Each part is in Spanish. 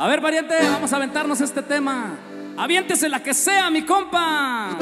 A ver, pariente, vamos a aventarnos este tema. Aviéntese la que sea, mi compa.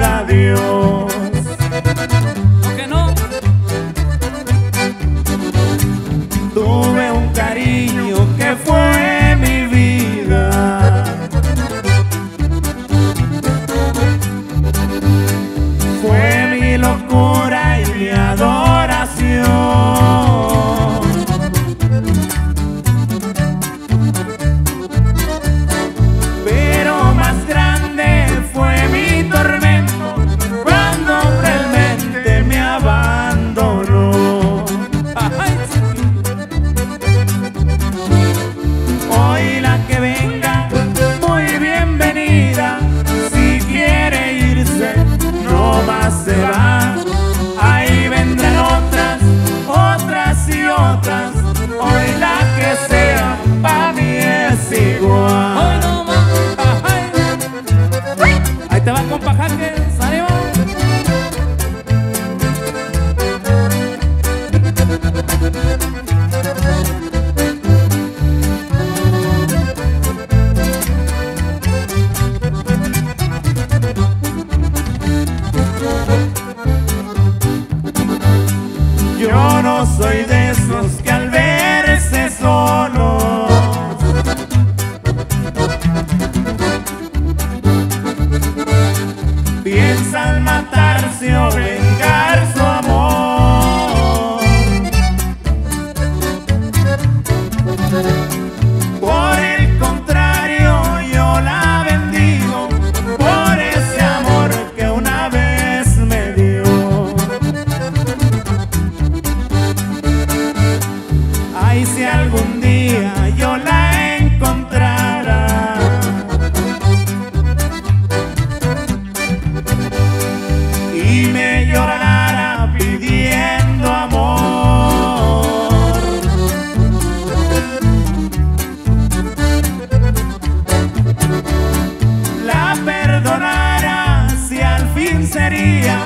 vida, Dios. soy sería